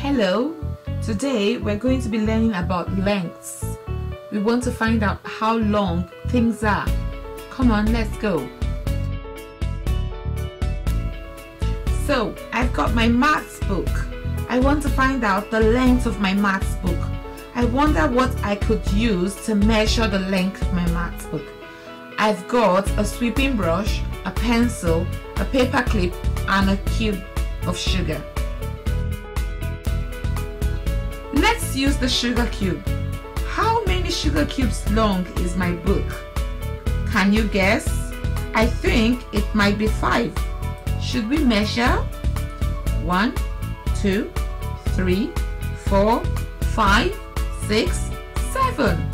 Hello, today we're going to be learning about lengths. We want to find out how long things are. Come on, let's go. So, I've got my maths book. I want to find out the length of my maths book. I wonder what I could use to measure the length of my maths book. I've got a sweeping brush, a pencil, a paper clip and a cube of sugar. Let's use the sugar cube. How many sugar cubes long is my book? Can you guess? I think it might be five. Should we measure? One, two, three, four, five, six, seven.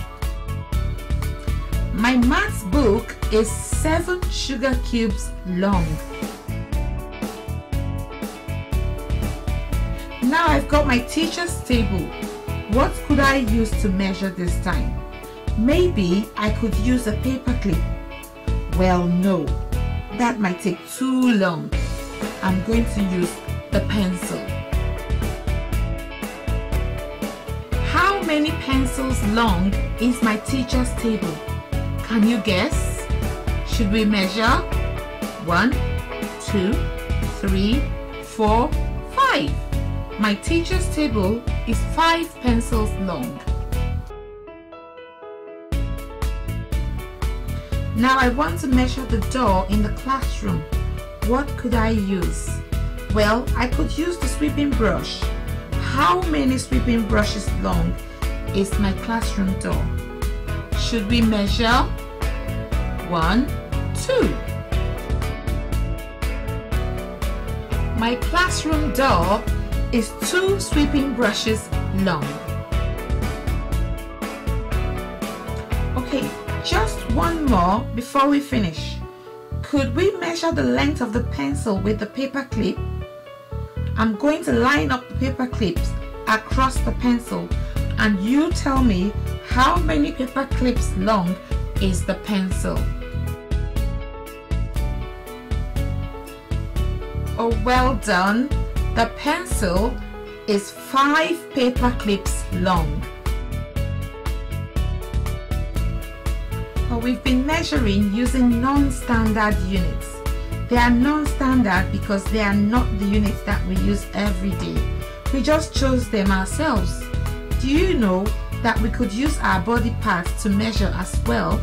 My maths book is seven sugar cubes long. Now I've got my teacher's table. What could I use to measure this time? Maybe I could use a paper clip. Well, no, that might take too long. I'm going to use the pencil. How many pencils long is my teacher's table? Can you guess? Should we measure? One, two, three, four, five. My teacher's table is 5 pencils long. Now I want to measure the door in the classroom. What could I use? Well, I could use the sweeping brush. How many sweeping brushes long is my classroom door? Should we measure? One, two. My classroom door is two sweeping brushes long. Okay, just one more before we finish. Could we measure the length of the pencil with the paper clip? I'm going to line up the paper clips across the pencil and you tell me how many paper clips long is the pencil. Oh, well done. The pencil is 5 paper clips long. But we've been measuring using non-standard units. They are non-standard because they are not the units that we use every day. We just chose them ourselves. Do you know that we could use our body parts to measure as well?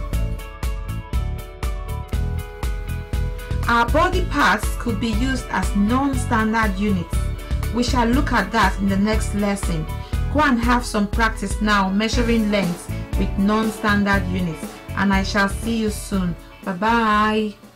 Our body parts could be used as non-standard units. We shall look at that in the next lesson. Go and have some practice now measuring lengths with non-standard units and I shall see you soon. Bye bye.